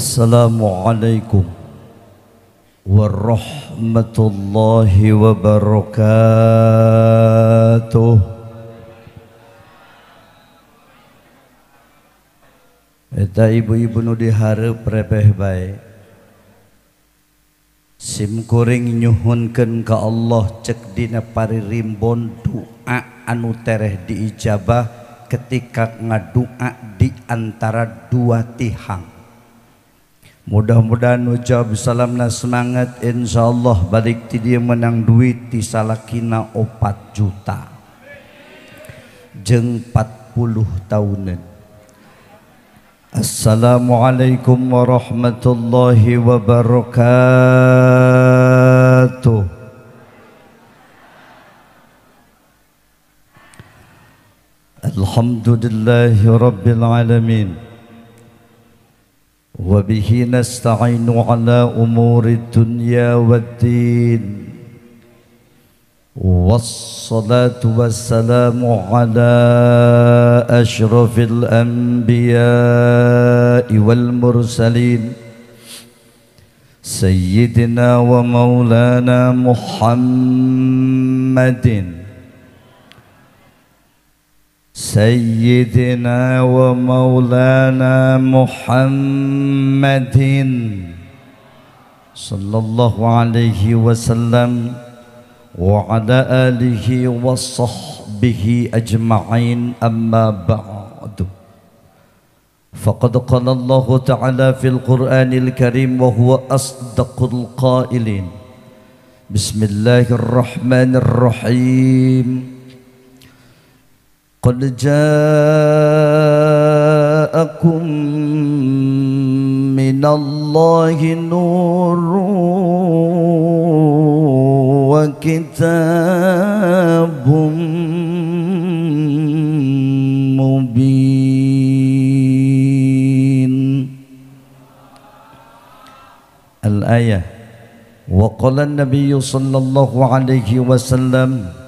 Assalamualaikum warahmatullahi wabarakatuh. Eta ibu-ibu nu diharap repeh baik Sim kuring nyuhunkan ke Allah cek dina paririmbon doa anu tereh diijabah ketika ngadua di antara dua tihang mudah-mudahan ucap salamna semangat insyaallah balik ti dia menang duit di salakina opat juta. Jeng 40 tahunan. Assalamualaikum warahmatullahi wabarakatuh. Alhamdulillahi rabbil alamin وبه نستعين على أمور الدنيا والدين. والصلاة والسلام على أشرف الأنبياء والمرسلين. سيدنا ومولانا محمد سيدنا ومولانا محمد صلى الله عليه وسلم وعلى آله وصحبه أجمعين. أما بعد فقد قال الله تعالى في القرآن الكريم وهو أصدق القائلين. بسم الله الرحمن الرحيم. قد جاءكم من الله نور وكتاب مبين. الآية وقال النبي صلى الله عليه وسلم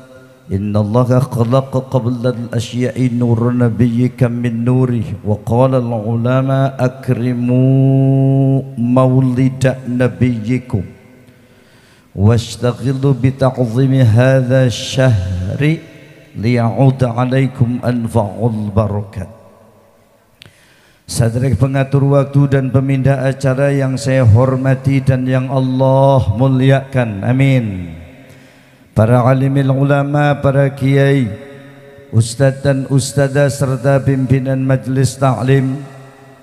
إن الله خلق قبل الأشياء نور نبيك من نوره وقال العلماء أكرموا مولد نبيكم واشتغلوا بتعظيم هذا الشهر ليعود عليكم أنفع البركات Saudara pengatur waktu dan pemindah acara yang saya hormati dan yang Allah muliakan. Amin. para alimil ulama, para kiai, ustaz dan ustazah serta pimpinan majlis ta'lim.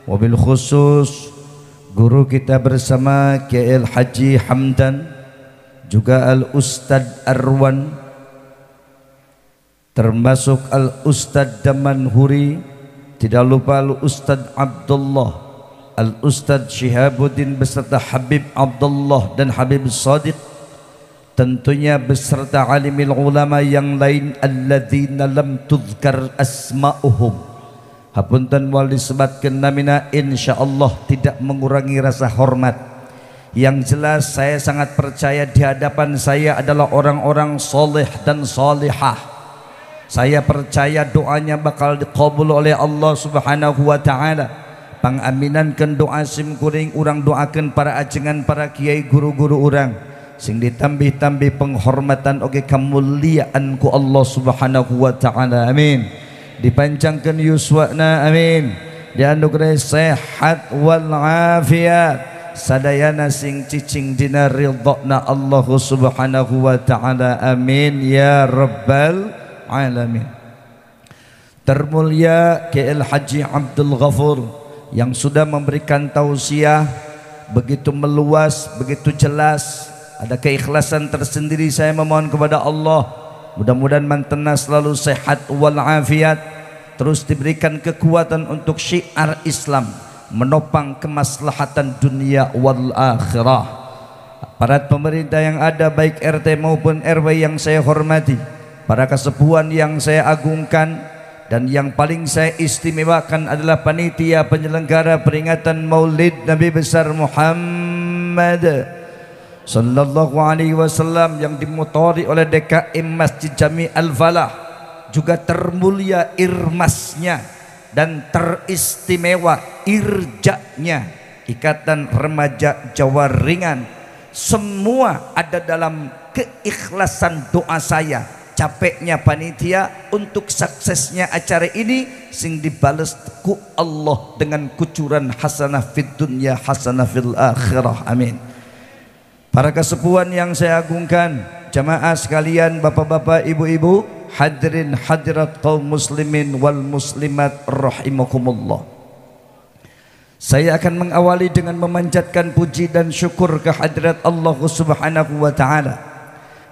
Wabil khusus guru kita bersama KL Haji Hamdan juga Al Ustad Arwan termasuk Al Ustad Damanhuri tidak lupa Al Ustad Abdullah Al Ustad Syihabuddin beserta Habib Abdullah dan Habib Sadiq tentunya beserta alimil ulama yang lain alladzina lam tuzkar asma'uhum. Hapunten wal disebutkan namina insyaallah tidak mengurangi rasa hormat. Yang jelas saya sangat percaya di hadapan saya adalah orang-orang soleh dan solihah saya percaya doanya bakal dikabul oleh Allah subhanahu wa ta'ala. Pangaminankan doa sim kuring orang doakan para ajengan para kiai guru-guru orang sing ditambih-tambih penghormatan oke kemuliaan ku Allah Subhanahu wa taala amin. Dipanjangkan yuswana amin. Dianugerahi sehat wal afiat sadayana sing cicing dina ridhana Allah Subhanahu wa taala amin ya rabbal alamin. Termulia KL Haji Abdul Ghafur yang sudah memberikan tausiah begitu meluas begitu jelas ada keikhlasan tersendiri saya memohon kepada Allah. Mudah-mudahan mantena selalu sehat walafiat. Terus diberikan kekuatan untuk syiar Islam menopang kemaslahatan dunia wal akhirah. Aparat pemerintah yang ada baik RT maupun RW yang saya hormati para kesepuhan yang saya agungkan dan yang paling saya istimewakan adalah panitia penyelenggara peringatan Maulid Nabi besar Muhammad sallallahu alaihi wasallam yang dimotori oleh DKM Masjid Jami Al-Falah juga termulia irmasnya dan teristimewa irjaknya Ikatan Remaja Jawa Ringan. Semua ada dalam keikhlasan doa saya. Capeknya panitia untuk suksesnya acara ini sing dibalas ku Allah dengan kucuran hasanah fid dunya hasanah fil akhirah. Amin para kesepuan yang saya agungkan jamaah sekalian bapak-bapak ibu-ibu hadirin hadirat kaum muslimin wal muslimat rahimakumullah saya akan mengawali dengan memanjatkan puji dan syukur kehadirat Allah Subhanahu wa taala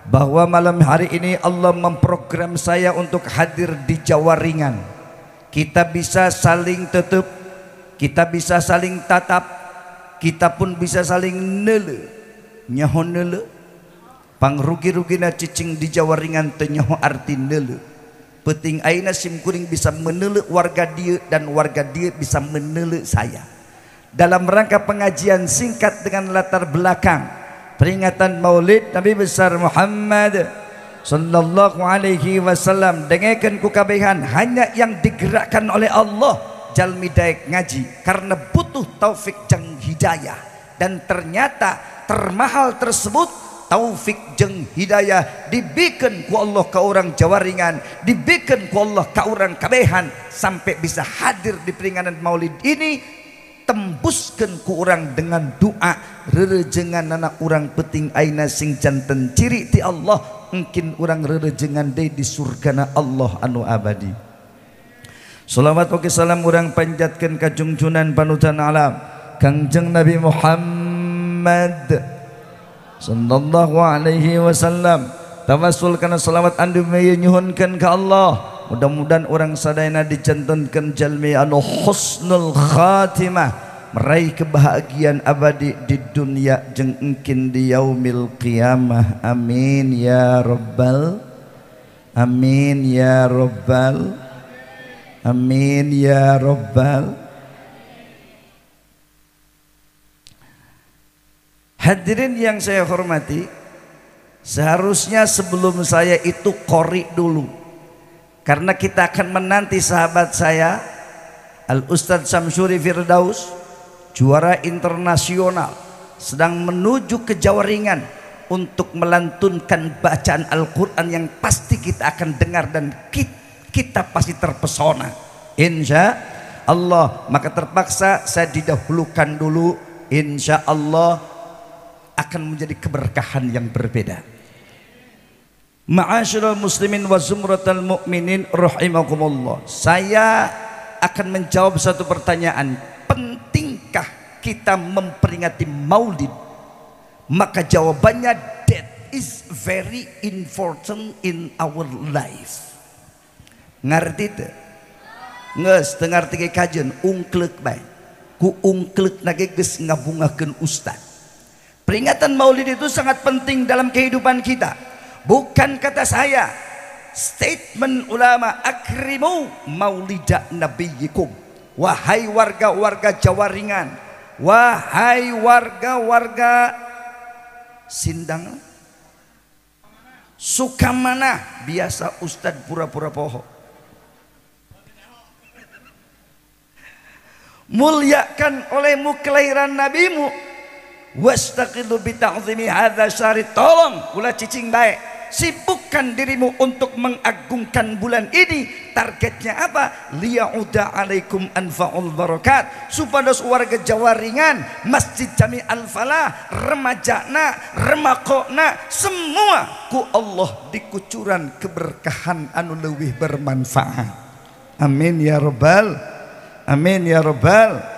bahwa malam hari ini Allah memprogram saya untuk hadir di Jawa Ringan. Kita bisa saling tutup, kita bisa saling tatap, kita pun bisa saling nele, nyaho nele. rugi na cicing di Jawa Ringan tenyaho arti nele. Peting aina sim kuring bisa menele warga dia dan warga dia bisa menele saya. Dalam rangka pengajian singkat dengan latar belakang peringatan maulid Nabi besar Muhammad sallallahu alaihi wasallam dengarkan ku kabehan hanya yang digerakkan oleh Allah jalmi daek ngaji karena butuh taufik jeng hidayah dan ternyata termahal tersebut taufik jeng hidayah dibikin ku Allah ke orang Jawaringan dibikin ku Allah ke orang kabehan sampai bisa hadir di peringatan maulid ini tembuskan ku orang dengan doa rerejengan anak orang peting aina sing jantan ciri ti Allah mungkin orang rerejengan de di surga Allah anu abadi. Salawat wa salam orang panjatkan kajungjunan panutan alam Kangjeng Nabi Muhammad sallallahu alaihi wasallam. Tawasul kana salawat andu menyuhunkan ke Allah. Mudah-mudahan orang sadayana dicantumkan jalmi anu husnul khatimah. Meraih kebahagiaan abadi di dunia jeng engkin di yaumil qiyamah. Amin ya rabbal amin ya rabbal amin ya rabbal hadirin yang saya hormati seharusnya sebelum saya itu kori dulu. Karena kita akan menanti sahabat saya Al Ustadz Samsuri Firdaus juara internasional sedang menuju ke Jawaringan untuk melantunkan bacaan Al-Quran yang pasti kita akan dengar dan kita, pasti terpesona. Insya Allah maka terpaksa saya didahulukan dulu. Insya Allah akan menjadi keberkahan yang berbeda Ma'asyiral muslimin wa zumratal mu'minin rahimakumullah. Saya akan menjawab satu pertanyaan. Pentingkah kita memperingati Maulid? Maka jawabannya that is very important in our life. Ngerti itu? Nges dengar tiga kajian ungklek baik. Ku ungklek nage ges ngabungakeun ustad. Peringatan Maulid itu sangat penting dalam kehidupan kita. Bukan kata saya statement ulama akrimu maulidak nabiyikum. Wahai warga-warga Jawaringan wahai warga-warga Sindang. Sukamana biasa Ustadz pura-pura poho muliakan olehmu kelahiran nabimu wastaqilu bita'zimi hadza syari. Tolong kula cicing baik. Sibukkan dirimu untuk mengagungkan bulan ini. Targetnya apa? Liya'uda alaikum anfa'ul barakat. Supaya warga Jawa ringan. Masjid Jami Al-Falah remajana remakona semua ku Allah dikucuran keberkahan anu lebih bermanfaat. Amin ya rabbal amin ya rabbal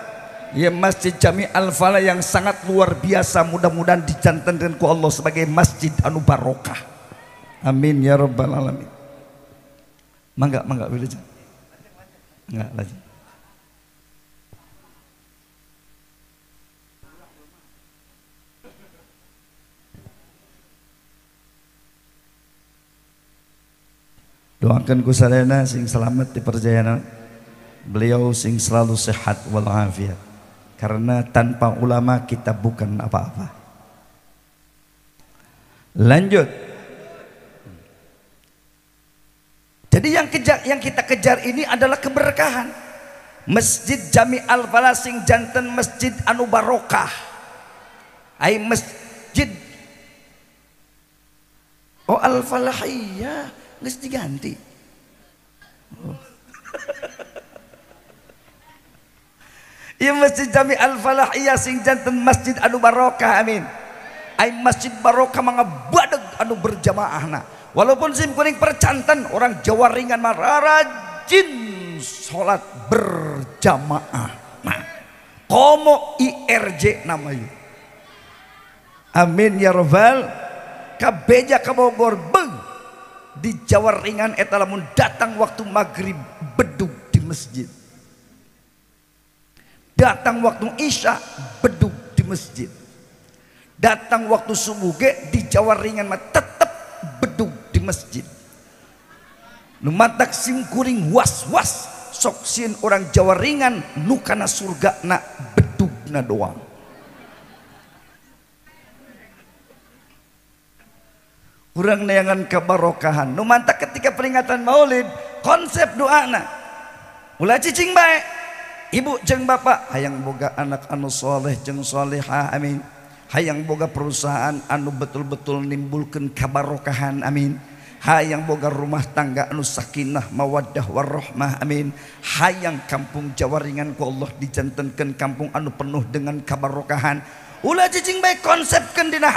Ya Masjid Jami Al-Falah yang sangat luar biasa mudah-mudahan dicantumkan ku Allah sebagai masjid anu barokah. Amin ya rabbal alamin. Mangga mangga wilujeng. Enggak lagi. Doakan ku sadayana sing selamat di perjalanan. Beliau sing selalu sehat walafiat. Karena tanpa ulama kita bukan apa-apa. Lanjut. Jadi yang kejar, yang kita kejar ini adalah keberkahan. Masjid Jami Al Falasing jantan masjid anu barokah masjid Oh Al Falahiyah geus diganti oh. Iya masjid Jami Al Falahiyah sing jantan masjid anu barokah amin. Ai masjid barokah mga badeg anu berjamaah na walaupun sim kuning percantan orang Jawa ringan mah rajin sholat berjamaah nah. Komo IRJ namanya. Amin ya robbal. Kabeja ke Bogor beng. Di Jawa ringan eta lamun datang waktu maghrib bedug di masjid datang waktu isya bedug di masjid datang waktu subuh ge di Jawa ringan mah tetap bedug di masjid Numatak sim kuring was-was soksin orang Jawa ringan nu kana surga na bedugna doang. Kurang neangan kebarokahan. Numantak ketika peringatan Maulid konsep doana. Ulah cicing baik. Ibu jeng bapak hayang boga anak anu soleh jeng soleha amin. Hayang boga perusahaan anu betul-betul nimbulkan kebarokahan amin. Hayang boga rumah tangga anu sakinah mawaddah warahmah amin. Hayang kampung jawaringan ku Allah dijantenkan kampung anu penuh dengan kabarokahan. Ulah cicing baik konsepkan dina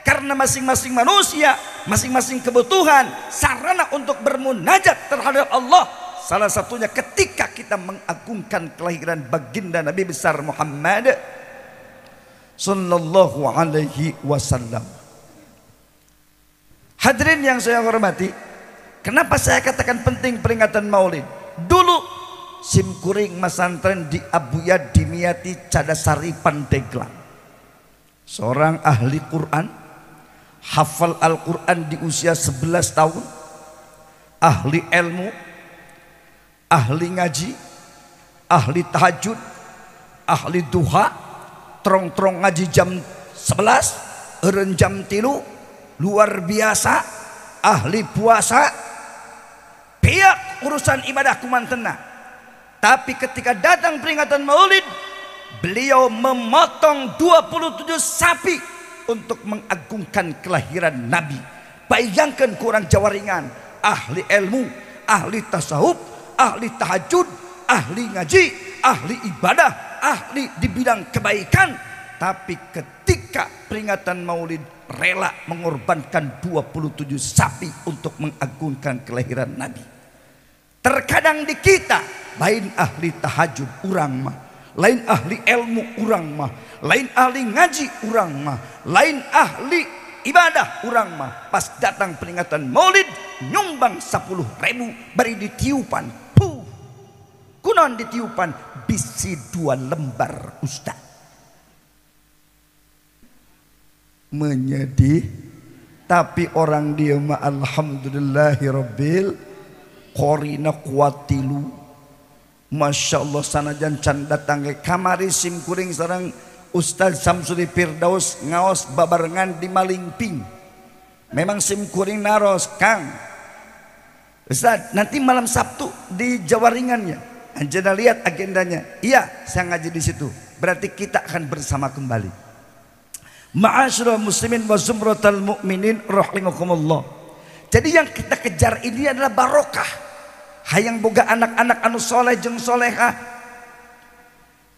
karena masing-masing manusia masing-masing kebutuhan sarana untuk bermunajat terhadap Allah salah satunya ketika kita mengagungkan kelahiran baginda Nabi besar Muhammad sallallahu alaihi wasallam Hadirin yang saya hormati, kenapa saya katakan penting peringatan Maulid? Dulu Simkuring Masantren di Abuya Dimiati Cadasari Pandeglang. Seorang ahli Quran, hafal Al-Quran di usia 11 tahun, ahli ilmu, ahli ngaji, ahli tahajud, ahli duha, trong-trong ngaji jam 11, eren jam tilu, luar biasa ahli puasa pihak urusan ibadah kumantena. Tapi ketika datang peringatan maulid beliau memotong 27 sapi untuk mengagungkan kelahiran Nabi. Bayangkan kurang jawaringan ahli ilmu ahli tasawuf ahli tahajud ahli ngaji ahli ibadah ahli di bidang kebaikan tapi ketika peringatan maulid rela mengorbankan 27 sapi untuk mengagungkan kelahiran Nabi. Terkadang di kita lain ahli tahajud urang mah, lain ahli ilmu urang mah, lain ahli ngaji urang mah, lain ahli ibadah urang mah. Pas datang peringatan Maulid nyumbang 10 ribu bari ditiupan. Kunon ditiupan bisi dua lembar ustaz. menyedih tapi orang dia mah alhamdulillahi rabbil korina kuatilu Masya Allah sanajan can datang ke kamari sim kuring sarang Ustaz Samsudi Firdaus ngaos babarengan di Malingping. Memang sim kuring naros Kang. Ustaz nanti malam Sabtu di Jawaringannya Anjana lihat agendanya iya saya ngaji di situ berarti kita akan bersama kembali Ma'asyurah muslimin wa zumratal mu'minin rahimakumullah. Jadi yang kita kejar ini adalah barokah. Hayang boga anak-anak anu soleh jeng soleha.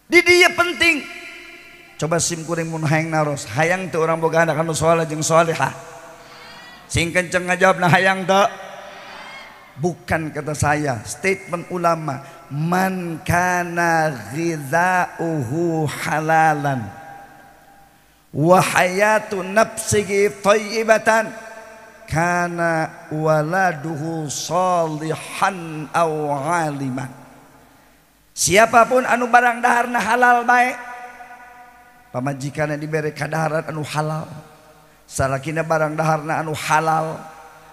Di dia penting. Coba sim kuring mun hayang naros. Hayang tuh orang boga anak anu soleh jeng soleha. Sing kenceng ngajawab nah hayang tuh. Bukan kata saya, statement ulama, man kana ghidha'uhu halalan wa hayatu nafsihi thayyibatan kana waladuhu salihan aw aliman. Siapapun anu barang daharna halal baik pamajikanna dibere kadaharan anu halal. Salakina barang daharna anu halal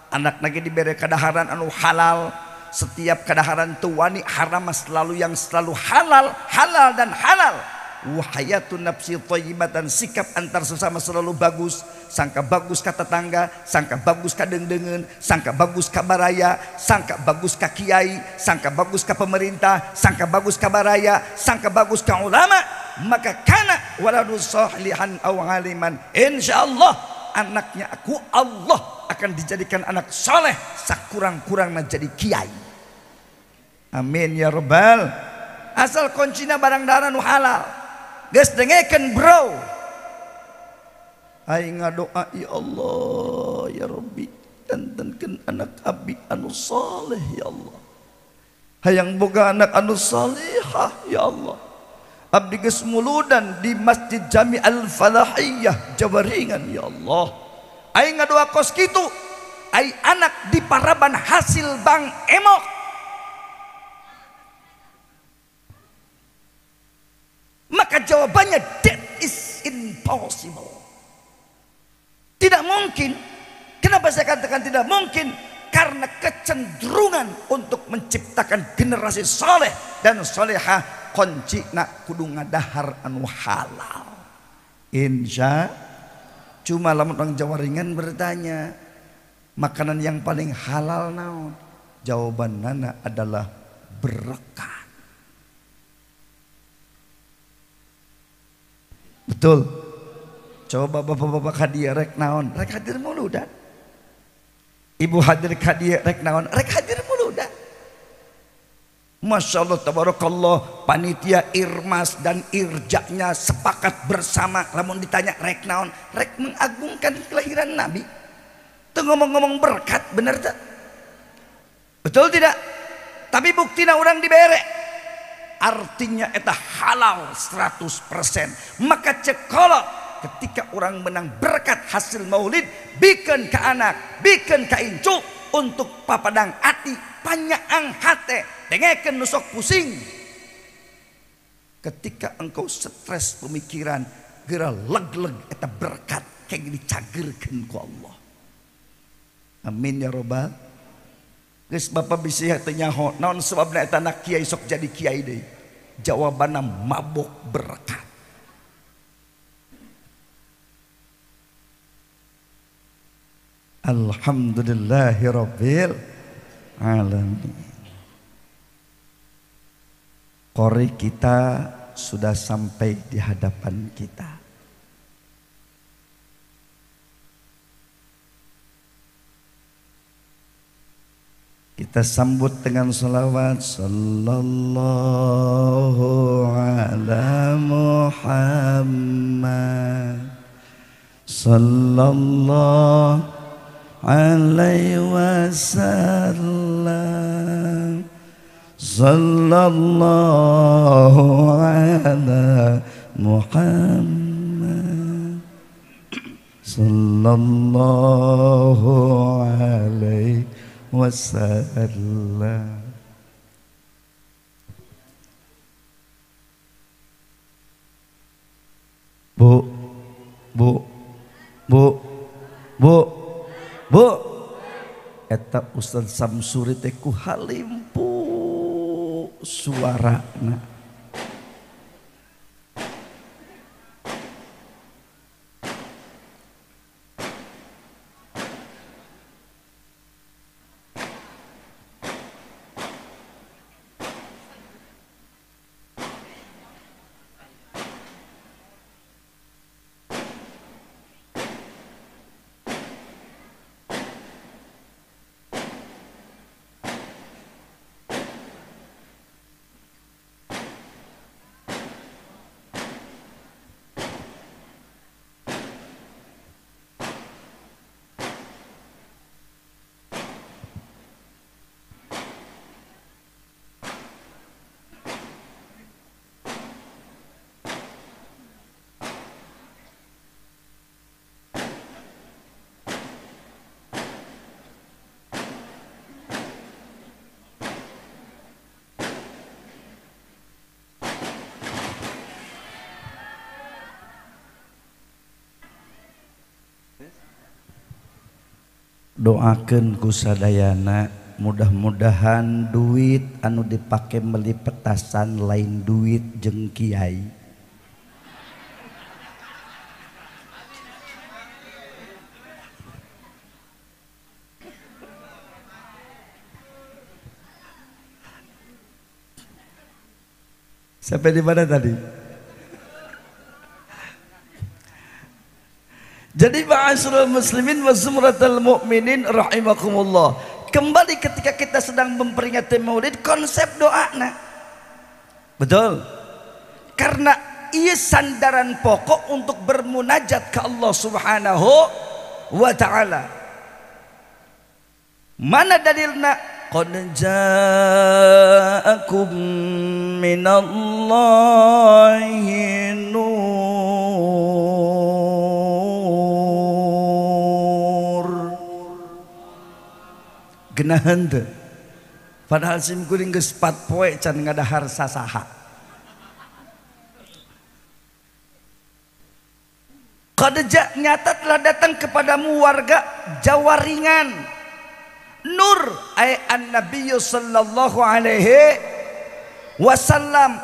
anak lagi dibere kadaharan anu halal. Setiap kadaharan tu wani haram selalu yang selalu halal halal dan halal. Wahayatun nafsi thayyibatan sikap antar sesama selalu bagus. Sangka bagus kata tangga sangka bagus ka dengdengen sangka bagus ka baraya sangka bagus ka kiai sangka bagus ka pemerintah sangka bagus ka baraya sangka bagus ka ulama. Maka kana waladus salihan aw aliman. Insyaallah anaknya aku Allah akan dijadikan anak soleh sakurang-kurang menjadi kiai. Amin ya rabbal. Asal kuncinya barang darah nu halal. Geus dengekeun bro. Aing ngadoa ya Allah ya Rabbi. Dantenkeun anak abi anu saleh ya Allah. Hayang boga anak anu salihah ya Allah. Abdi geus muludan di Masjid Jami Al Falahiyah Jawaringan ya Allah aing ngadoa kos kitu ai anak di paraban hasil bang emok Maka jawabannya that is impossible. Tidak mungkin. Kenapa saya katakan tidak mungkin? Karena kecenderungan untuk menciptakan generasi soleh dan soleha kunci nak kudu ngadahar anu halal. Insya cuma lamun orang Jawa ringan bertanya makanan yang paling halal naon? Jawaban nana adalah berkah. Betul. Coba bapak-bapak hadir rek naon, rek hadir mulu dah. Ibu hadir hadir rek naon, rek hadir. Masya Allah tabarakallah panitia Irmas dan Irjaknya sepakat bersama. Namun ditanya rek naon? Rek mengagungkan kelahiran Nabi. Itu ngomong-ngomong berkat bener tak betul tidak? Tapi buktinya orang diberek artinya eta halal 100% maka cekolok ketika orang menang berkat hasil maulid bikin ke anak bikin ke incu untuk papadang ati panyaang hate dengekeun nusok pusing ketika engkau stres pemikiran gera leg-leg eta berkat kayak dicagerkeun ku Allah amin ya robbal Geus Bapak bisa ternyaho naon sebabna eta anak kiai sok jadi kiai deui. Jawabanna mabok berkat. Alhamdulillahirabbil alamin. Kori kita sudah sampai di hadapan kita. Kita sambut dengan salawat Sallallahu ala Muhammad Sallallahu alaihi wasallam Sallallahu ala Muhammad Sallallahu alaihi wasallam Bu Bu Bu Bu Bu. Eta Ustaz Samsuri teh ku halimpu suarana doakan kusadayana mudah-mudahan duit anu dipakai beli petasan lain duit jeng Kiai sampai di mana tadi? Ma'asyiral muslimin wa zumratal mu'minin rahimakumullah. Kembali ketika kita sedang memperingati Maulid konsep doa nah. Betul. Karena ia sandaran pokok untuk bermunajat ke Allah Subhanahu wa taala. Mana dalilna? Qad ja'akum minallahi nur. Genahan teu. Padahal sim kuring geus 4 poe can ngadahar sasaha. Qadja nyata telah datang kepadamu warga Jawaringan nur ay an nabiyyu sallallahu alaihi wasallam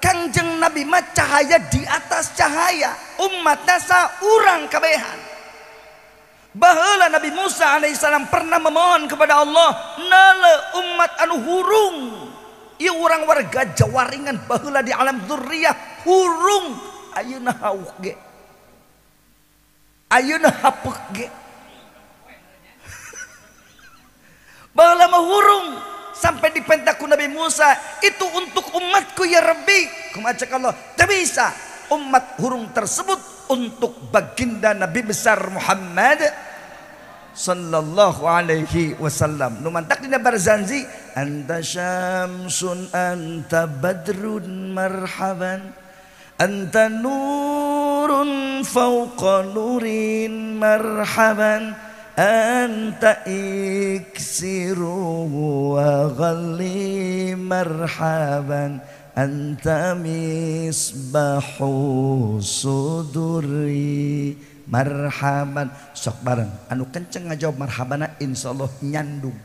kangjeng nabi mah cahaya di atas cahaya umat nasa urang kabehan Bahala Nabi Musa alaihissalam pernah memohon kepada Allah nala umat anu hurung. Ia orang warga Jawaringan bahala di alam dzurriyah hurung. Ayeuna hauh ge? Ayeuna hapeuk ge? Bahala hurung. Sampai dipentaku Nabi Musa itu untuk umatku ya Rabbi. Kumacak Allah tak bisa. Umat hurung tersebut untuk baginda Nabi besar Muhammad sallallahu alaihi wasallam. Numantak dina barzanzi anta syamsun anta badrun marhaban anta nurun fawqa nurin marhaban anta iksiru wa ghalli marhaban anta misbahu suduri marhaban sok bareng. Anu kenceng ngajawab marhabana insyaallah nyandung.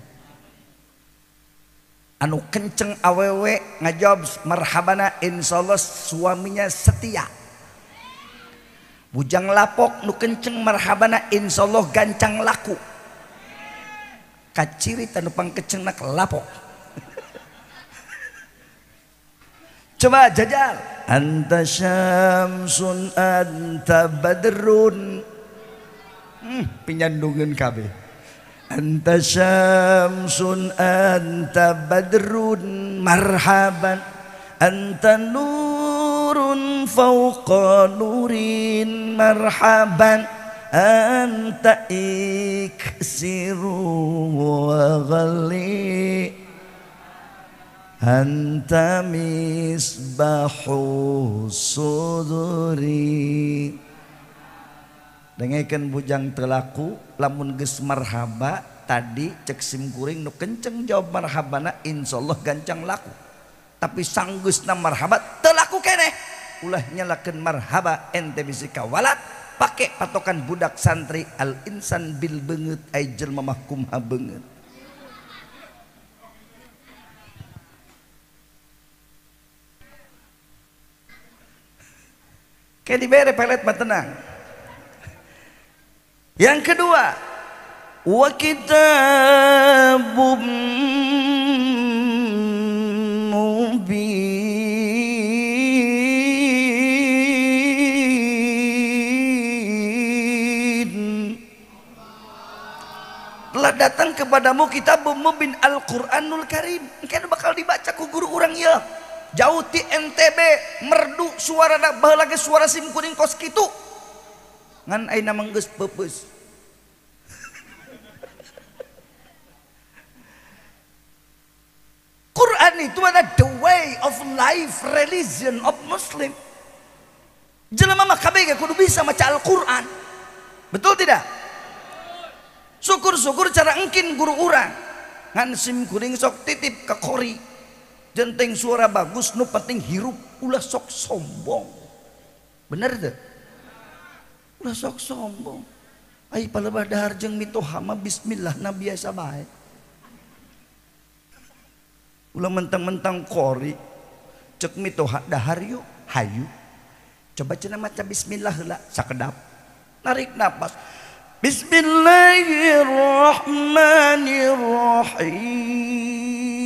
Anu kenceng awewe ngajawab marhabana insyaallah suaminya setia. Bujang lapok nu kenceng marhabana insyaallah gancang laku. Kaciri tanu pangkecengnak lapok. Coba jajal. Anta syamsun anta badrun. Hmm, pinyandungan kabe. Anta syamsun anta badrun marhaban. Anta nurun fauqa nurin marhaban. Anta iksiru wa ghalik. أنت مصباح صدري Dengarkan bujang telaku lamun geus marhaba tadi cek sim kuring nu kenceng jawab marhabana insyaallah gancang laku tapi sanggus na marhabat telaku kene ulah nyalakan marhaba ente bisi kawalat pakai patokan budak santri al insan bil benget ay jelma mahkum ha benget Kayak dibere pelet mah tenang. Yang kedua wa kitabum telah datang kepadamu kita mubin Al-Quranul Karim. Kan bakal dibaca ku guru orang ya jauh ti NTB merdu suara nak lagi suara sim kuning kos kitu ngan aina menggeus pepes Quran itu ada the way of life religion of Muslim. Jelema mah kabeh kudu bisa maca Al-Qur'an. Betul tidak? Syukur-syukur cara engkin guru orang. Ngan sim kuring sok titip ke kori. Jenteng suara bagus nu penting hirup ulah sok sombong. Bener tuh? Ulah sok sombong. Ai palebah dahar jeung mitohama bismillah na biasa bae ulah mentang-mentang kori cek mito dahar yuk hayu coba cina maca bismillah lah sakedap narik napas Bismillahirrahmanirrahim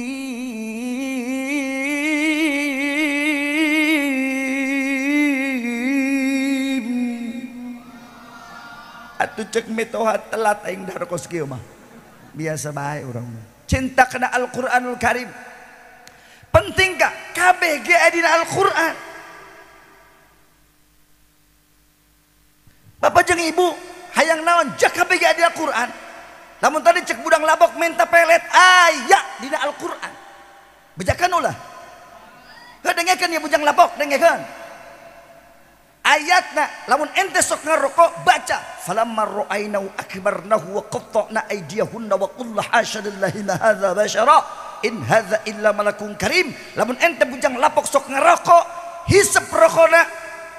tuh cek metohat telat aing dah kos kieu mah biasa baik orang mah. Cinta kena Al-Qur'anul Karim. Penting kah KBG adina Al-Qur'an. Bapak jeung ibu hayang naon? Jak KBG adina Al-Qur'an. Namun tadi cek budang labok minta pelet ayat dina Al-Qur'an. Bejakan ulah. Dengekan ya bujang labok dengekan ayatna lamun ente sok ngarokok baca. Falamma ra'ainahu akbarnahu wa qatta'na aydiyahunna wa qul hasya lillahi ma hadza bashara in hadza illa malakun karim. Lamun ente bujang lapok sok ngarokok hisep rokona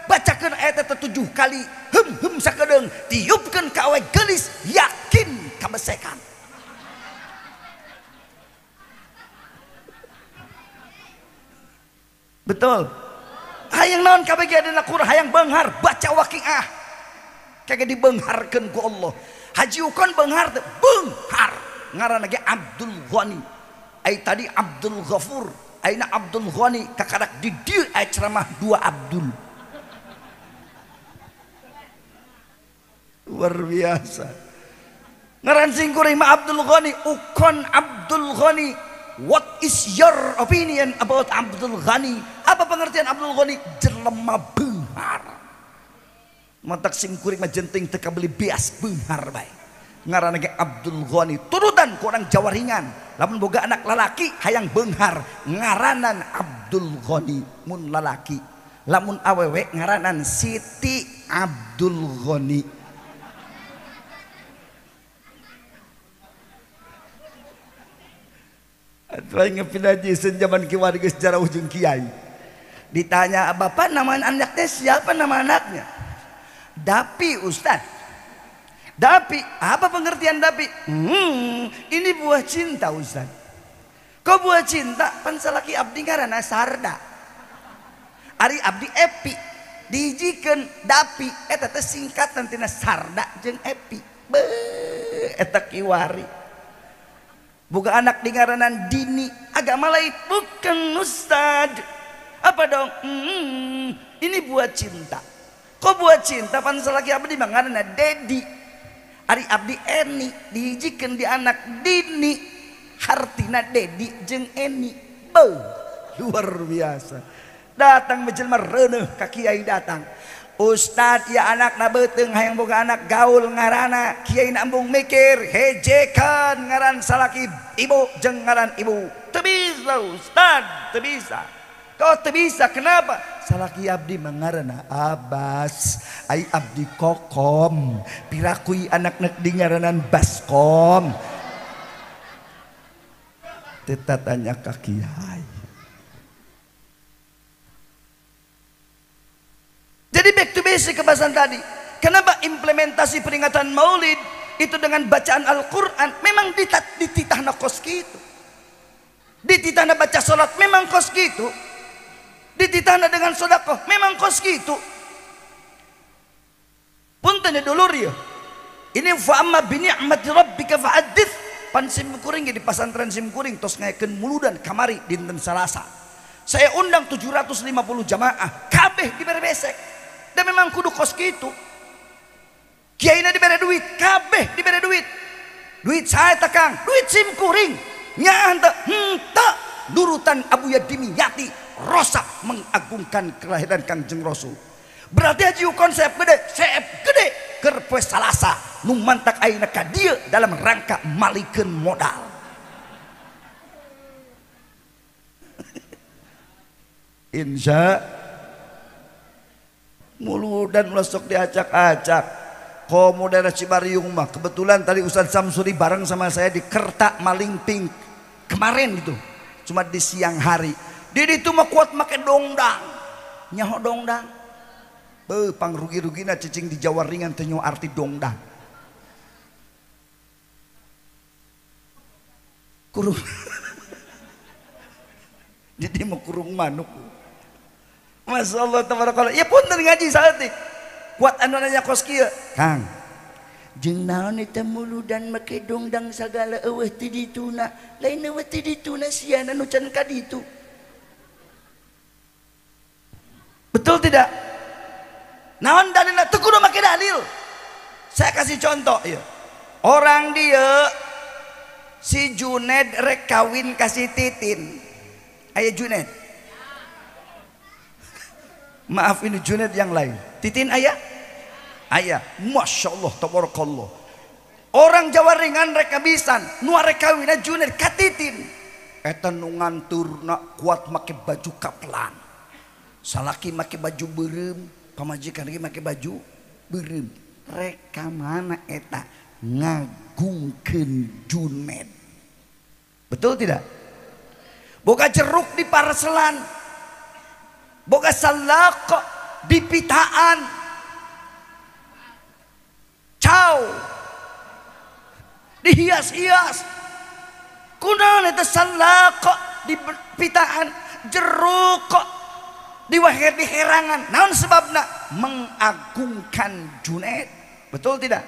bacakeun ayat eta tujuh kali hem hem sakedeung tiupkeun ka awe gelis yakin kabesekan. Betul hayang naon KBG adina Quran hayang benghar baca waqiah kagak dibengharkeun ku Allah. Haji ukon benghar benghar. Ngaranna ge Abdul Ghani. Ai tadi Abdul Ghafur aina Abdul Ghani kakadak di dieu ai ceramah dua Abdul. Luar biasa. Ngaran sing kuring Abdul Ghani ukon Abdul Ghani. What is your opinion about Abdul Ghani? Apa pengertian Abdul Ghani? Jelema benghar. Matak sing kuring mah jenting teka beli bias benghar bae. Ngaranna ge Abdul Ghani. Turutan ku orang Jawa ringan. Lamun boga anak lalaki hayang benghar ngaranan Abdul Ghani mun lalaki. Lamun awewe ngaranan Siti Abdul Ghani. Tuhan ngepinaji senjaman keluarga sejarah ujung kiai. Ditanya bapak nama anaknya siapa nama anaknya? Dapi Ustaz. Dapi apa pengertian Dapi? Hmm, ini buah cinta Ustaz. Kau buah cinta pansalaki abdi karena sarda. Ari abdi epi dijikan Dapi eta teh singkatan tina sarda jeung epi. Be eta kiwari buka anak dingaranan dini agama lain bukan ustad apa dong? Hmm, ini buat cinta. Kok buat cinta? Pansal lagi abdi mangana dedi. Ari abdi eni dihijikan di anak dini. Hartina dedi jeng eni. Beuh, luar biasa. Datang menjelma reneh kaki kiai datang. Ustad ya anak na beteng hayang boga anak gaul ngarana. Kiai nambung mikir hejekan ngaran salaki ibu jeng ngaran ibu. Tebisa Ustad tebisa kau tebisa kenapa salaki abdi mengarana abas ai abdi kokom pirakui anak nek ngaranan baskom teta tanya kaki kiai Jadi back to basic kebahasan tadi. Kenapa implementasi peringatan maulid itu dengan bacaan Al-Quran memang dititah kos gitu. Dititahna baca sholat memang kos gitu. Dititahna dengan sodakoh memang kos gitu. Punten dulu ya. Ini fa'amma bini'mati rabbika fa'adith. Pan sim kuring di pasantren sim kuring tos ngayakeun muludan kamari dinten Salasa. Saya undang 750 jamaah, kabeh diberi besek dan memang kudu kos gitu kiai diberi duit kabeh diberi duit duit saya takang duit sim kuring nyanta henta nurutan Abu Yadimi Yati rosak mengagungkan kelahiran Kangjeng Rasul berarti haji konsep gede sep gede. Kerpoe salasa nu mantak aina ka dia dalam rangka malikan modal. Insya mulu dan melesok diacak-acak. Komo daerah Cibariung mah kebetulan tadi Ustaz Samsuri bareng sama saya di Kerta Malingping. Kemarin itu cuma di siang hari dia itu mah kuat make dongdang nyaho dongdang be pang rugi-rugi na cicing di Jawa ringan tenyo arti dongdang kurung jadi mau kurung manuk Masya Allah tabarakallah. Ya pun ngaji saltik. Kuat anu nanya kos kieu. Kang. Jeung naon eta muludan make dongdang sagala eueuh ti dituna. Lain eueuh ti dituna sia anu can ka ditu. Betul tidak? Naon dalilna teu kudu make dalil. saya kasih contoh ya orang dia si Juned rek kawin kasih titin. Ayah Juned maaf ini Juned yang lain. Titin ayah? Ayah. Masya Allah tabarakallah. Orang Jawa ringan rek kabisan nuar rek kawin Juned katitin eta nu nganturna kuat make baju kaplan salaki make baju berem pamajikan lagi make baju berem. Reka mana eta ngagungkeun Juned betul tidak? Boga jeruk di parselan boga salak di pitaan. Caw! Dihias-hias. Kunaon eta salak di pitaan? Jeruk di wahir di herangan naon sebabna? Mengagungkan Junaid. Betul tidak?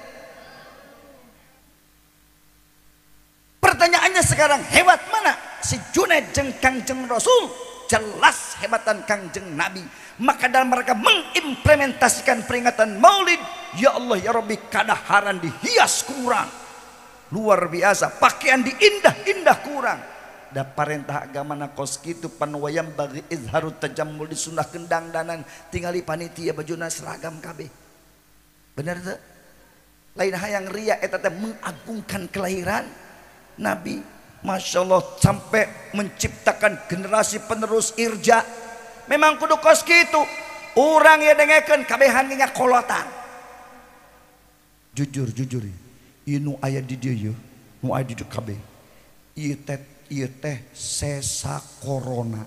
Pertanyaannya sekarang hebat mana? Si Junaid jeng kangjeng Rasul. Jelas hebatan kangjeng Nabi. Maka dalam mereka mengimplementasikan peringatan maulid ya Allah ya Rabbi kadaharan dihias kurang. Luar biasa pakaian diindah-indah kurang da parentah agama na kos kitu panwayam bagi izharut tajammul di sunnah kendang danan. Tingali panitia bajuna seragam kabeh. Bener tuh lain hayang ria eta teh mengagungkan kelahiran Nabi. Masya Allah sampai menciptakan generasi penerus irja. Memang kudu kos gitu orang ya dengekan kabehan nya kolotan jujur jujur. Inu ayat di dia ya. Nu ayat di iya teh iya teh sesa corona.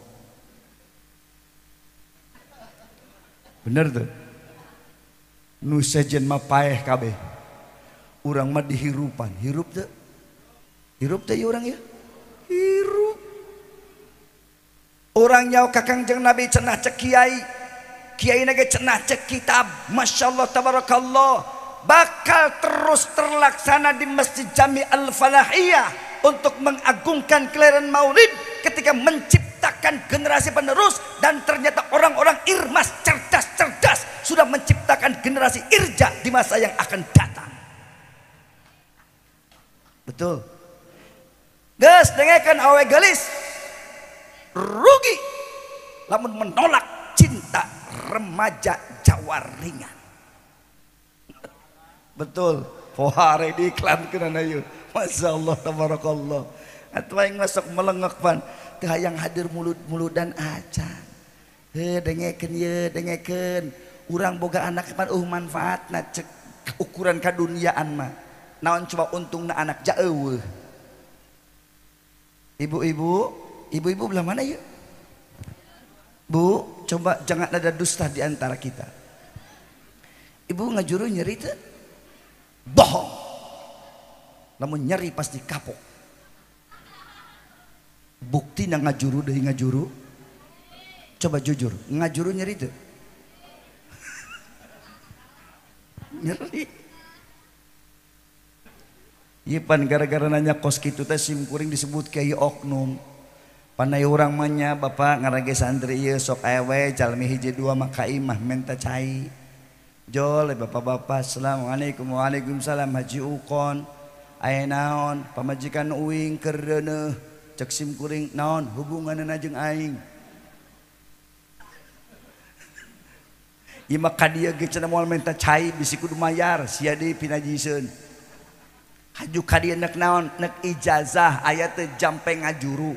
Bener tuh. Nu sejen mah paeh kabeh. Urang mah dihirupan. Hirup tuh hirup teh orang ya? Hirup. Orang nyawa kakang jeng nabi cenah cek kiai. Kiai nage cenah cek kitab. Masya Allah tabarakallah. Bakal terus terlaksana di masjid jami al falahiyah untuk mengagungkan kelahiran maulid ketika menciptakan generasi penerus dan ternyata orang-orang irmas cerdas-cerdas sudah menciptakan generasi irja di masa yang akan datang. Betul. Gas dengarkan awe gelis rugi. Namun menolak cinta remaja Jawa ringan. Betul pohare di iklan kena yuk. Masya Allah tabarakallah. Atau yang masuk melengok pan teh yang hadir mulut-mulut dan acan. He dengekeun ye dengekeun urang boga anak pan uh manfaatna cek ukuran kaduniaan mah. Naon coba untungna anak jaeueuh ibu-ibu ibu-ibu belah mana yuk? Bu, coba jangan ada dusta di antara kita. Ibu ngajuru nyeri tuh? Bohong. Namun nyeri pasti kapok bukti na ngajuru dari ngajuru. Coba jujur ngajuru nyeri itu nyeri. Iya pan gara-gara nanya kos gitu teh simkuring disebut kiai oknum. Panai orang manya bapak ngarage santri iya sok ewe jalmi hiji dua maka imah menta cai. Jol eh, bapak-bapak Assalamualaikum. Waalaikumsalam Haji Ukon. Aya naon pamajikan uing kerene, cek sim kuring naon hubungan najeng aing. Ima kadia gecana moal menta cai bisi kudu mayar sia deui pinajieun Haju kadia nek naon nek ijazah aya teh jampe ngajuru.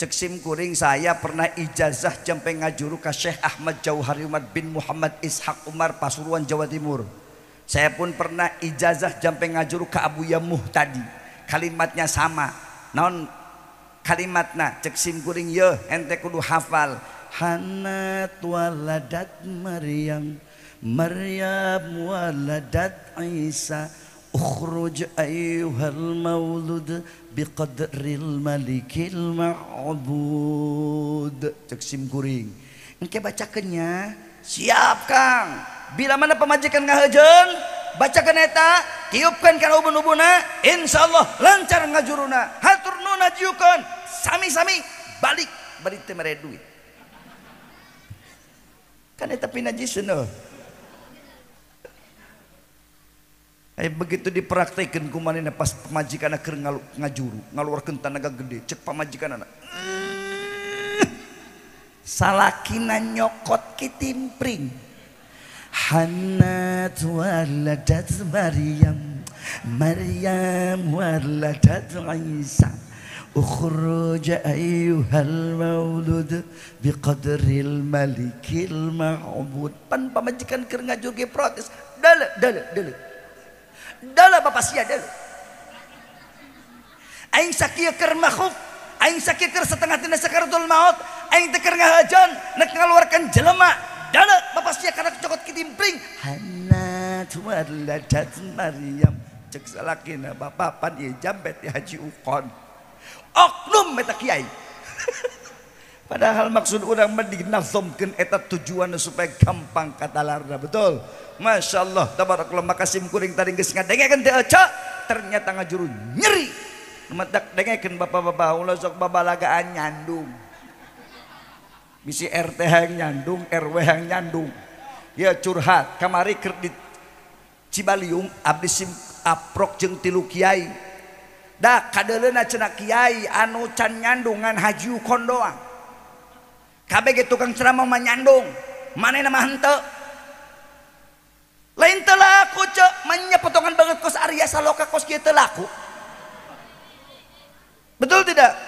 Cek sim kuring saya pernah ijazah jampe ngajuru ka Syekh Ahmad Jauhari Umar bin Muhammad Ishaq Umar Pasuruan Jawa Timur. Saya pun pernah ijazah jampe ngajuru ke Abu Yamuh tadi. Kalimatnya sama. Non kalimatna cek sim kuring ye ente kudu hafal. Hanat waladat Maryam Maryam waladat Isa Ukhruj ayyuhal maulud biqadril malikil ma'bud cek kuring engke bacakannya? Siap kang. Bila mana pemajikan ngahejeun bacakan eta tiupkan kana ubun-ubuna. Insyaallah lancar ngajuruna hatur nuna najiukeun sami-sami balik. Bari teu mere duit. Kan eta pinajiseun Ay begitu dipraktekin kumanina pas pemajikan keur ngalu, ngajuru, ngaluarkeun tenaga gede, cek pamajikan anak. Salakina nyokot kitimpring. Hanat waladat Maryam Maryam waladat Isa Ukhruj ayyuhal maulud biqadril malikil ma'bud pan pamajikan keur ngajur ge protes dale dale dale Dala bapak sia dulu aing sakia keur makhluk aing sakia keur setengah tina sakaratul maut aing teker keur ngahajan nak ngeluarkan jelema. Dala bapak sia karena cokot kitimpring hanna tuwaladat maryam cek salakina bapak pan ieu jambet di haji ukon. Oknum meta kiai. padahal maksud orang medinasomkan eta tujuan supaya gampang katalarda betul? Masya Allah tabarakallah makasim kuring tadi geus ngadengekeun teu eca. Ternyata ngajuru nyeri. Metak dengekeun bapak-bapak ulah sok babalagaan nyandung. Bisi RT yang nyandung RW yang nyandung. Ya curhat. Kamari keur di Cibaliung abdi sim aprok jeung tilu kiai. Da kadeleuna cenah kiai anu can nyandungan haji kondoang KBG tukang ceramah menyandung mana nama hente lain telaku cek manya potongan banget kos Arya Saloka kos kita telaku betul tidak?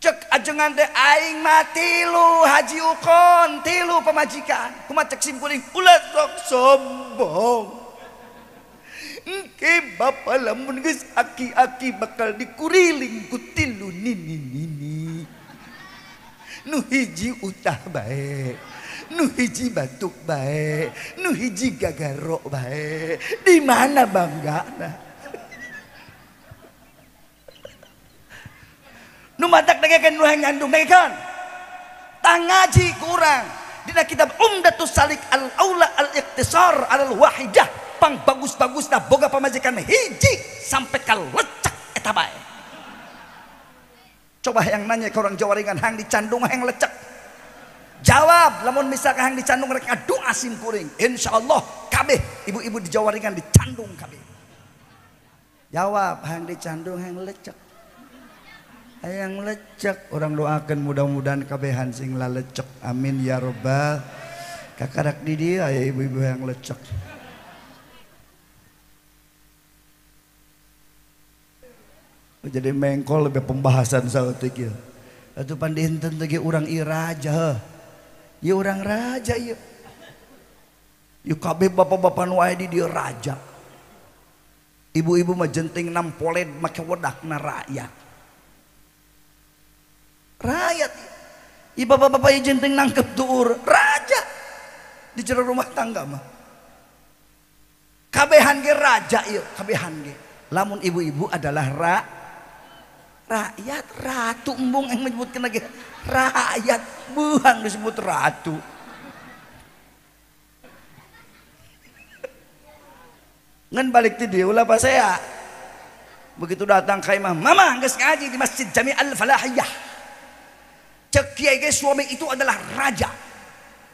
Cek ajengan teh aing mati lu haji ukon tilu pemajikan. Kuma cek simpuling? Ulah sok sombong. Engke bapak lamun geus aki-aki bakal dikuriling ku tilu nini nini nu hiji utah baik nu hiji batuk baik nu hiji gagarok baik. Di mana bangga nah nu matak dengekeun nu nyandung dengekeun tangaji kurang. Dina kitab umdatus salik al aula al iktisar al wahidah pang bagus-bagus nah boga pamajikan hiji sampai ka lecak eta coba yang nanya ke orang Jawa ringan hang dicandung hang lecek. Jawab lamun misalkan hang dicandung mereka doa sim kuring. Insya Allah kabeh. Ibu-ibu di Jawa ringan dicandung kabeh. Jawab hang dicandung hang lecek. Hayang lecek. Orang doakan mudah-mudahan kabehan sing lecek. Amin ya robbal. Kakarak di dia ya ibu-ibu yang lecek. Jadi mengkol lebih pembahasan ya itu pandinten lagi orang iraja ya orang raja ya yuk kabe bapak-bapak nuai di dia raja. Ibu-ibu mah jenting nampolen make wedak na rakyat. Rakyat ibu bapak-bapak yang jenting nangkep tuur raja. Di jero rumah tangga mah. Kabehan ge raja ya kabehan ge. Lamun ibu-ibu adalah rakyat rakyat ratu embung yang menyebutkan lagi. Rakyat buang disebut ratu. Ngan balik ti dia ulah saya begitu datang ke imam mama nggak ngaji di masjid jami al falahiyah cek kiai suami itu adalah raja.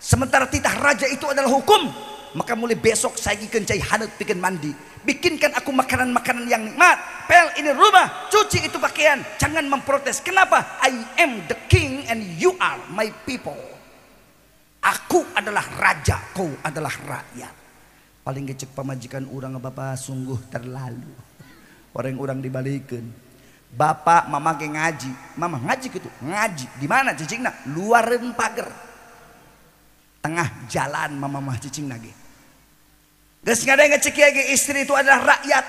Sementara titah raja itu adalah hukum. Maka mulai besok saya ikan cai hanut bikin mandi bikinkan aku makanan-makanan yang nikmat. Pel ini rumah. Cuci itu pakaian. Jangan memprotes. Kenapa? I am the king and you are my people. Aku adalah raja. Kau adalah rakyat. Paling gecek pemajikan orang bapak sungguh terlalu. Orang-orang dibalikin. Bapak mama ke ngaji. Mama ngaji gitu ngaji. Di mana cicing nak? Luar pagar. Tengah jalan mama mah cicing lagi Geus ngadenge cek kiai istri itu adalah rakyat.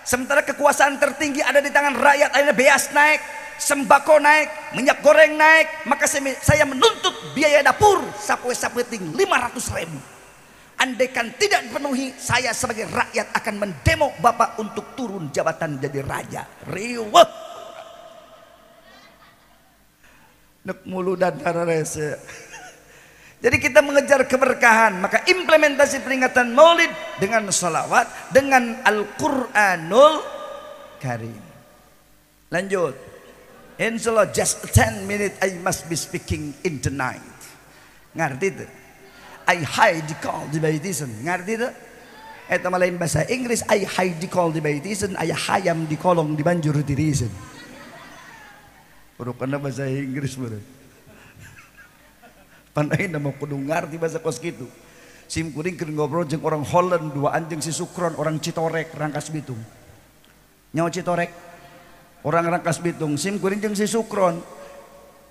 Sementara kekuasaan tertinggi ada di tangan rakyat, ada beas naik, sembako naik, minyak goreng naik, maka saya menuntut biaya dapur sapu sapeting 500 ribu. Andaikan tidak dipenuhi, saya sebagai rakyat akan mendemo Bapak untuk turun jabatan jadi raja. Riwet. Nek mulu dan rese. Jadi kita mengejar keberkahan, maka implementasi peringatan Maulid dengan salawat, dengan Al-Qur'anul Karim. Lanjut. Inshallah just 10 minutes I must be speaking in the night. Ngerti itu? I hide call di baitisan. Ngerti itu? eta malain bahasa Inggris hay di call di baitisan ay hayam di kolong di banjur dirisan Puro kana bahasa Inggris bener. Panai nama kudu ngarti bahasa kos gitu. Sim kuring keur ngobrol jeung orang Holland dua anjing si Sukron orang Citorek Rangkas Bitung. Nyawa Citorek orang Rangkas Bitung. Sim kuring jeung si Sukron.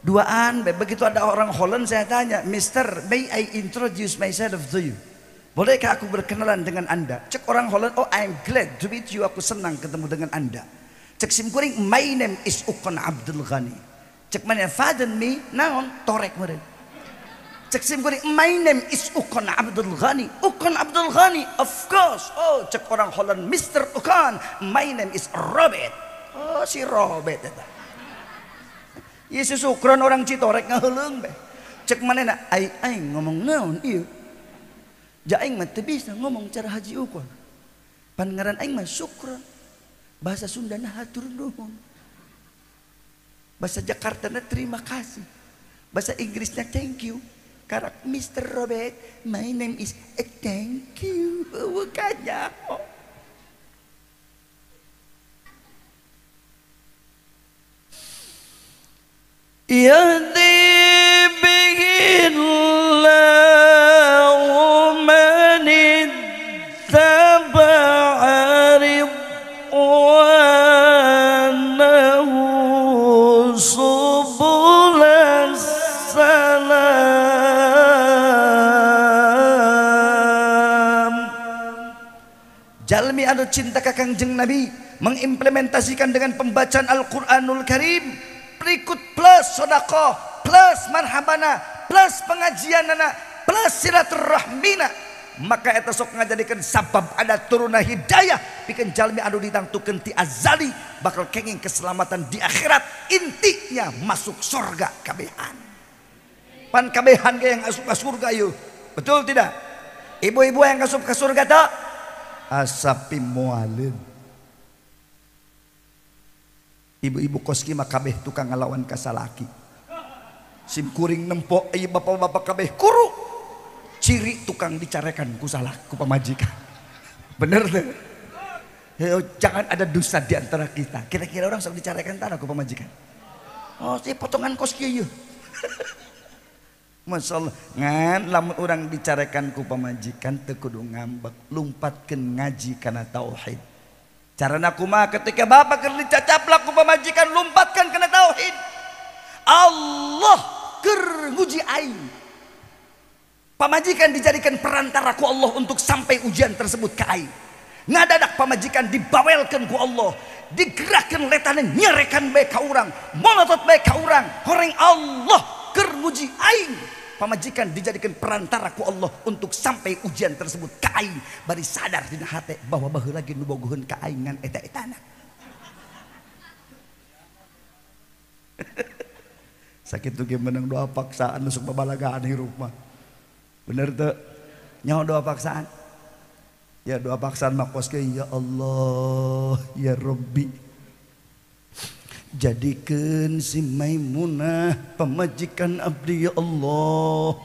Duaan begitu ada orang Holland saya tanya Mister may I introduce myself to you? Bolehkah aku berkenalan dengan anda? Cek orang Holland oh I'm glad to meet you. Aku senang ketemu dengan anda. Cek sim kuring my name is Ukon Abdul Ghani. Cek mana father me naon? Torek meren cek sim kuring my name is Ukon Abdul Ghani Ukon Abdul Ghani of course oh cek orang Holland Mr. Ukon my name is Robert oh si Robert itu Yesus ukuran orang Citorek ngaheuleng be. Cek mana nak ai aing ngomong naon ieu. Ja aing mah bisa ngomong cara haji ukon. Pan ngaran aing mah sukron. Bahasa Sunda na hatur nuhun. Bahasa Jakarta na terima kasih. Bahasa Inggrisnya thank you. Karena Mr. Robert, my name is eh, thank you. Bukannya. Oh. يهدي به الله anu cinta kakang jeng Nabi mengimplementasikan dengan pembacaan Al-Quranul Karim. Berikut plus sodako plus marhabana plus pengajian anak plus silaturahmina. Maka eta sok ngajadikeun sabab ada turuna hidayah. Bikin jalmi anu ditangtukeun ti azali bakal kenging keselamatan di akhirat. Intinya masuk surga kabehan. Pan kabehan ge yang asup ke surga yuk betul tidak? Ibu-ibu yang asup ke surga tak asapi mualin. Ibu-ibu koski mah kabeh tukang ngalawan kasalaki. Sim kuring nempok iya bapak-bapak kabeh kuru. Ciri tukang dicarekan ku salah ku pamajikan. Bener deh jangan ada dosa di antara kita. Kira-kira orang sok dicarekan tanah ku pamajikan. Oh si potongan koski yuk Masya Allah ngan lamun orang dicarekan ku pamajikan tekudu ngambek lumpatkan ngaji karena tauhid Cara nakuma ketika bapak kerja dicacaplak ku pemajikan lompatkan kena tauhid. Allah ker nguji aing. Pemajikan dijadikan perantara ku Allah untuk sampai ujian tersebut ke aing. Ngadadak pemajikan dibawelkan ku Allah. Digerakkan letane nyerekan baik ka orang. Monotot baik ka orang. Horeng Allah ker nguji aing pamajikan dijadikan perantara ku Allah untuk sampai ujian tersebut. Ka aing bari sadar dina hate bahwa baheula lagi nu bogoheun ka aing ngan eta-etana sakit tuh menang doa paksaan nusuk babalagaan hirup mah. Bener tuh nyawa doa paksaan? Ya doa paksaan mah ya Allah ya Rabbi jadikan si Maimunah pemajikan Abdi ya Allah.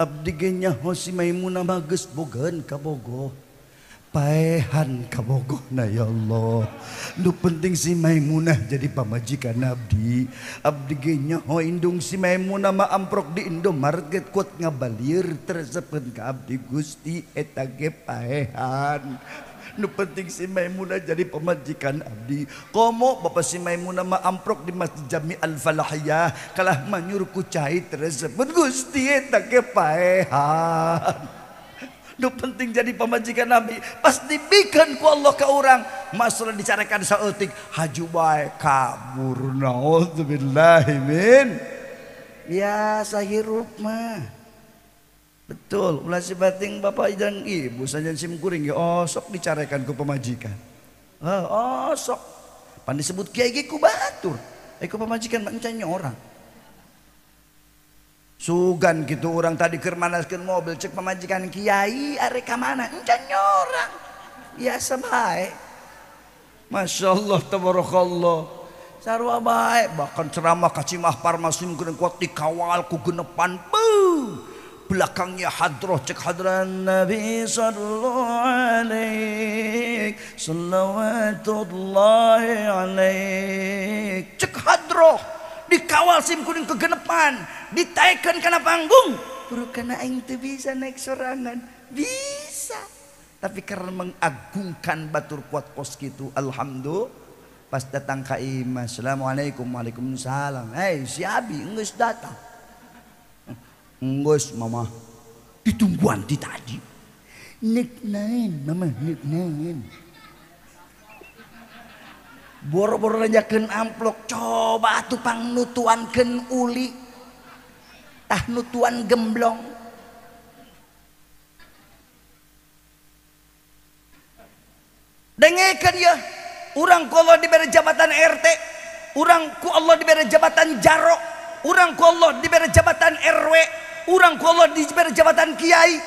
Abdi genya ho oh, si Maimunah bagus bogan kabogo paehan kabogo na ya Allah. Lu penting si Maimunah jadi pemajikan Abdi. Abdigenya ho oh, indung si Maimunah ma amprok di Indomaret kuat ngabalir tersepen ka Abdi Gusti. Etage paehan nu penting si Maimunah jadi pemajikan abdi. Komo bapak si Maimunah ma amprok di masjid Jami Al Falahiyah kalah manyur ku cai tersebut gusti eta kepaehan Nu penting jadi pemajikan Nabi pas dibikin ku Allah ke orang masalah dicarakan saeutik. Haju bae kabur. Naudzubillahi min. Biasa hirup mah Betul, ulah si bating bapak dan ibu saja sim kuring ya oh sok dicarakan ku pemajikan. Oh, oh sok. Pan disebut kiai ku batur. Eh ku pemajikan mancanya orang. Sugan gitu orang tadi ke mobil cek pemajikan kiai are ka mana? Encanya orang. Biasa baik. Masya Allah tabarakallah. Sarwa baik bahkan ceramah kacimah parmasim kuat dikawal ku genepan. Buh belakangnya hadroh cek hadran Nabi sallallahu alaihi salawatullahi alaih cek hadroh dikawal sim kuning kegenepan ditaikan karena panggung. Buru kena aing teu bisa naik sorangan bisa. Tapi karena mengagungkan batur kuat kos gitu alhamdulillah. Pas datang ke imam assalamualaikum waalaikumsalam. Hei si abi nggak datang Bos mama ditungguan di tadi. Niknain, mama niknain. Boro-boro nanyakeun amplok, coba atuh pangnutuankeun uli. Tah nutuan gemblong. Dengekeun ya. Urang Allah diberi jabatan RT, urang ku Allah diberi jabatan Jarok, urang ku Allah diberi jabatan RW, orang kalau diberi jabatan Kiai.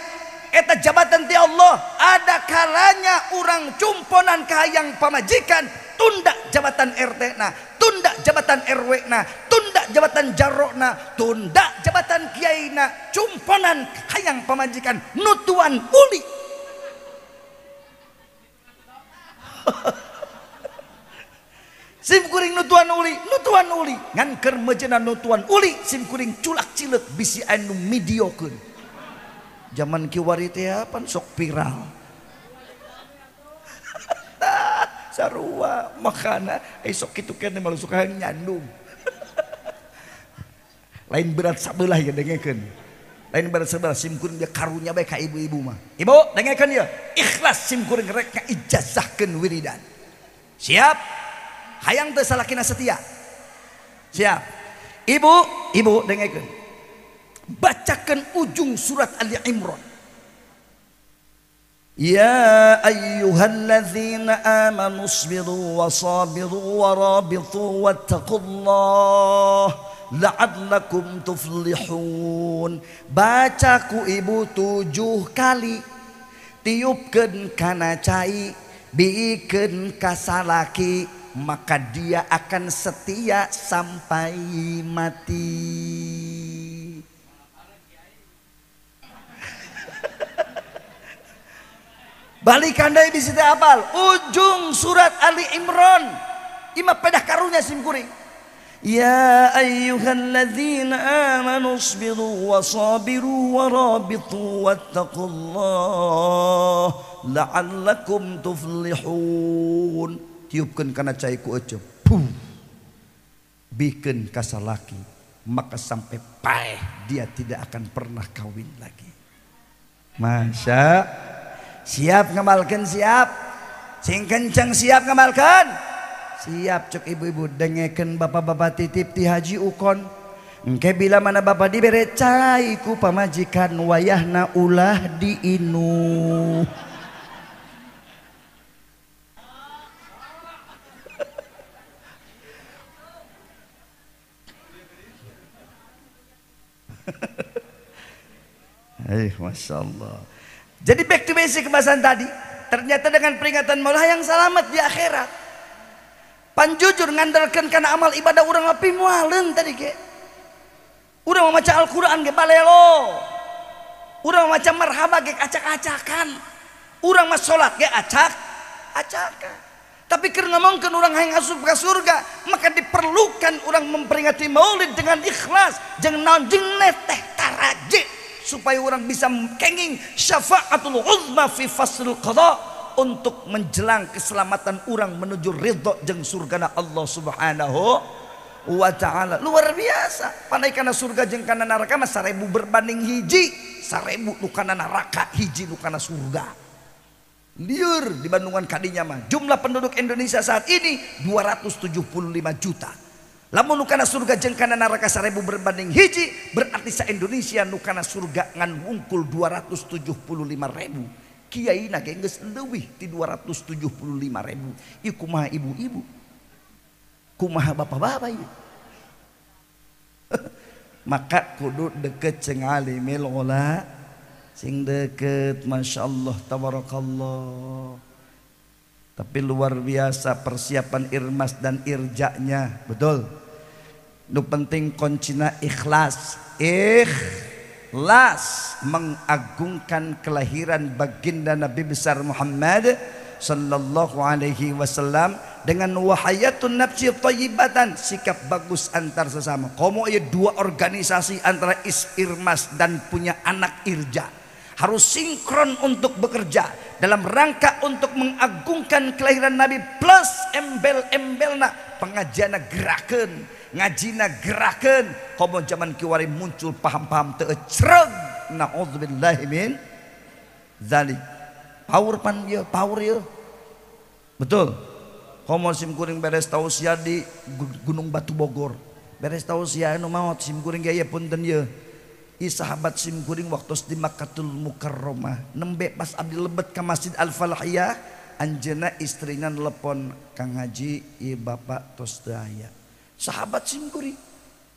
Eta jabatan ti Allah. Ada kalanya orang cumponan kahayang pamajikan. Tunda jabatan RT nah tunda jabatan RW nah tunda jabatan jarok nah tunda jabatan Kiai nah cumponan hayang pamajikan. Nutuan uli. sim kuring nutuan uli nutuan uli. Ngan keur nutuan uli sim kuring culak cilet bisi anu mediocre zaman kiwari teh apa sok viral? Sarua makana esok itu kene malu suka nyandung. Lain berat sabelah ya dengekeun. Lain berat sabelah sim kuring dia karunya bae ka ibu-ibu mah. Ibu dengekeun ya ikhlas sim kuring rek ijazahkeun wiridan. Siap hayang teu salakina setia. Siap. Ibu ibu dengarkan. bacakan ujung surat Ali Imran. Ya ayyuhallazina amanu sabiru wa sabiru wa rabitu wattaqullaha la'allakum tuflihun. Bacaku ibu tujuh kali. Tiupkan kana cai bikin kasalaki maka dia akan setia sampai mati. Balikan dari di situ apal ujung surat Ali Imran. Ima pedah karunya simkuri Ya ayyuhalladzina amanu isbiru wasabiru warabitu wattaqullah la'allakum tuflihun tiupkan kana cai ku ecep puh bikin kasalaki maka sampai paeh dia tidak akan pernah kawin lagi. Masya. Siap ngamalkan siap. Sing kenceng siap ngamalkan. Siap cek ibu-ibu. Dengekin bapak-bapak titip di haji ukon. Engke bila mana bapak diberi ku pamajikan wayahna ulah diinu Eh, Masya Allah. Jadi back to basic kebahasan tadi. Ternyata dengan peringatan malah yang selamat di akhirat. Panjujur ngandalkan karena amal ibadah orang api mualen tadi ke. Orang membaca Al-Quran ke balelo. Orang membaca marhaba ke acak-acakan. Orang mas sholat ke acak, acakan. tapi karena mungkin orang yang asup ke surga maka diperlukan orang memperingati maulid dengan ikhlas. Jangan nanjing neteh taraji supaya orang bisa kenging syafaatul uzma fi fasl qada untuk menjelang keselamatan orang menuju ridho jeng surgana Allah subhanahu wa ta'ala. Luar biasa. Pandai karena surga jeng kana neraka mah seribu berbanding hiji. Seribu lukana neraka hiji lukana surga. Liur di Bandungan kadinya mah. Jumlah penduduk Indonesia saat ini 275 juta. Lamun nukana surga jengkana neraka seribu berbanding hiji berarti sa Indonesia nukana surga ngan wungkul 275 ribu kiai na geus leuwih ti 275 ribu ieu kumaha ibu-ibu? Kumaha bapak-bapak ieu? Maka kudu deket ceng alimil ula sing deket Masya Allah tabarakallah. Tapi luar biasa persiapan irmas dan irjaknya betul? Nu penting kuncinya ikhlas ikh ikhlas mengagungkan kelahiran baginda Nabi besar Muhammad sallallahu alaihi wasallam dengan wahayatun nafsi thayyibatan sikap bagus antar sesama. Komo ya dua organisasi antara Isirmas dan punya anak Irja harus sinkron untuk bekerja dalam rangka untuk mengagungkan kelahiran Nabi plus embel-embelna pengajian gerakan ngajina gerakan. Komo zaman kiwari muncul paham-paham teecreng na'udzubillahi min zalik. Power pan ya power ya. Betul. Komo sim kuring beres tausia di gunung batu bogor. Beres tausia anu maut sim kuring gaya punten ya I sahabat sim kuring waktu di Makkatul Mukarramah. Nembe pas abdi lebet ke Masjid Al Falahiyah anjena istrinya telepon Kang Haji i bapak tos daya. Sahabat sim kuring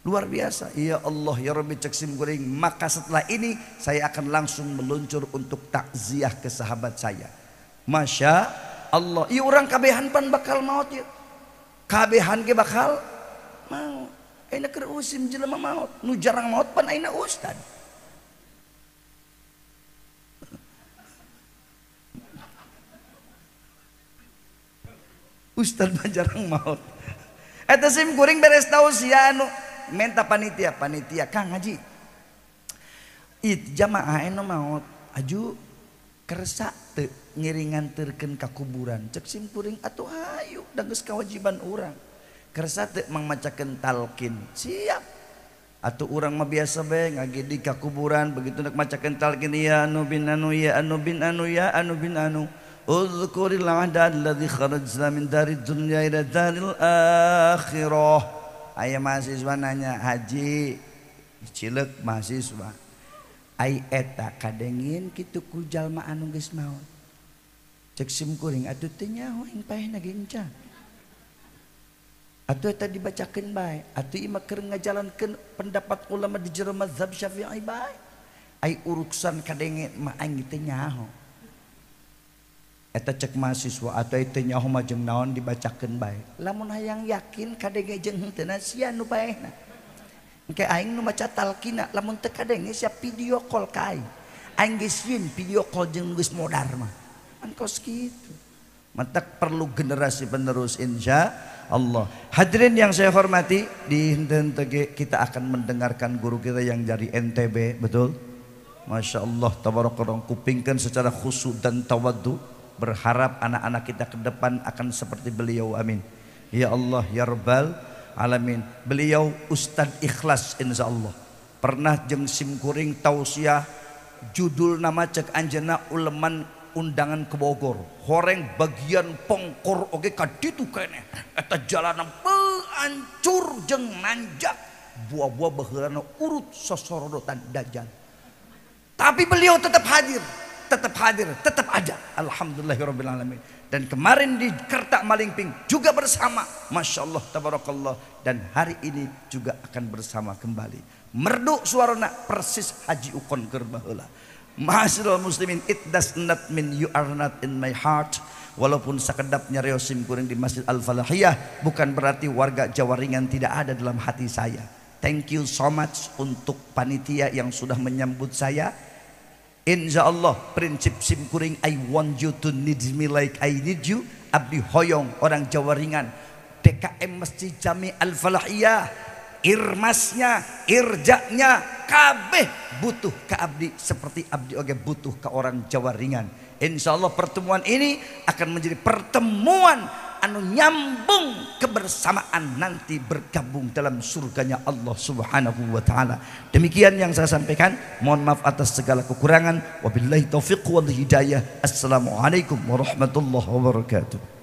luar biasa. Ya Allah ya Rabbi cek sim kuring. Maka setelah ini saya akan langsung meluncur untuk takziah ke sahabat saya. Masya Allah. Iya orang kabehan pan bakal maut ya. Kabehan ke bakal mau Aina keur usim jelema maut. Nu jarang maut pan aina ustad Ustad mah jarang maut. Eta sim kuring beres tausia anu. Menta panitia panitia Kang Haji it jamaah anu maut aju kersa teu ngiringan terken ka kuburan cek sim kuring atuh hayu dageus kawajiban urang. Kersate mangmacakeun talqin. siap. Atau orang mah biasa bae ngagi di kakuburan begitu nak kental gini ya anu bin anu ya anu bin anu ya anu bin anu. Uzkuril ahda alladhi kharajna min dari dunya ila daril akhirah. Aya mahasiswa nanya haji cilek mahasiswa ai eta kadengin kitu ku jalma anu geus maot cek sim kuring atuh teu nyaho ing paeh na gencan atau tadi dibacakan baik atau ima keur ngajalankeun pendapat ulama di jero mazhab syafi'i baik ay urusan kadenge mah aing teu nyaho. Eta cek mahasiswa atau teu nyaho mah jeung naon dibacakeun bae. Lamun hayang yakin kadenge jeung henteu sia nu baehna engke aing nu maca talqina lamun teu kadenge sia video call ka aing. Aing geus video call jeung geus modar mah. Angkos kitu. Mentak perlu generasi penerus insya Allah. Hadirin yang saya hormati, di Hinden kita akan mendengarkan guru kita yang dari NTB, betul? Masya Allah, tabarakallah, kupingkan secara khusyuk dan tawaddu. Berharap anak-anak kita ke depan akan seperti beliau, amin. Ya Allah, ya Rabbal alamin. Beliau Ustadz Ikhlas insya Allah. Pernah jeng simkuring tausiah judul nama cek anjena uleman undangan ke Bogor. Horeng bagian pongkor oke kaditu kene. Eta jalanan hancur jeng nanjak. Buah-buah baheulana urut sosorodotan dajjal tapi beliau tetap hadir tetap hadir tetap ada alhamdulillahirobbilalamin dan kemarin di Kertak Malingping juga bersama. Masya Allah tabarakallah. Dan hari ini juga akan bersama kembali. Merdu suarana persis Haji Ukon Gerbahula Mahasirul muslimin it does not mean you are not in my heart. Walaupun sekedapnya reosim kuring di Masjid Al-Falahiyah Bukan berarti warga Jawa Ringan tidak ada dalam hati saya. Thank you so much untuk panitia yang sudah menyambut saya. Insya Allah prinsip sim kuring I want you to need me like I need you. Abdi Hoyong orang Jawa Ringan. DKM Masjid Jami Al-Falahiyah irmasnya, irjaknya, kabeh butuh ke abdi seperti abdi oge butuh ke orang Jawa ringan. Insya Allah pertemuan ini akan menjadi pertemuan anu nyambung kebersamaan nanti bergabung dalam surganya Allah Subhanahu wa taala. Demikian yang saya sampaikan. Mohon maaf atas segala kekurangan. Wabillahi taufiq wal hidayah. Assalamualaikum warahmatullahi wabarakatuh.